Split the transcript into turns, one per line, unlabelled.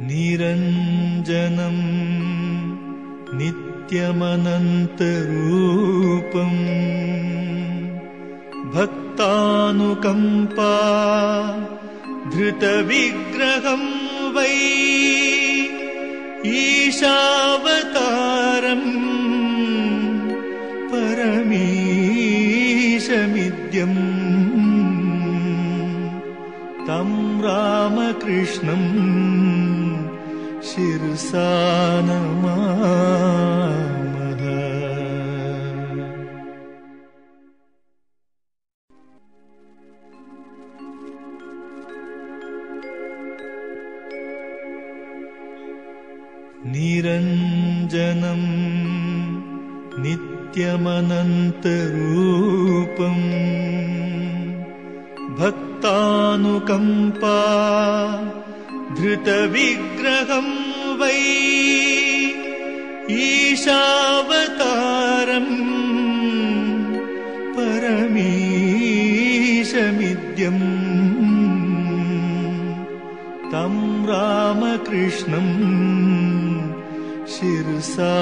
निरञ्जनम् नित्यमनन्तरूपम्। भक्तानुकम्पा धृतविग्रहम् वै ईशावतारम् परमीशमिद्यम्। तं रामकृष्णम् शिरसा नमामः निरञ्जनम् नित्यमनन्तरूपम् भक्तानुकम्पा धृतविग्रहम् वै ईशावतारम् परमीशमिद्यम् तं रामकृष्णम् शिरसा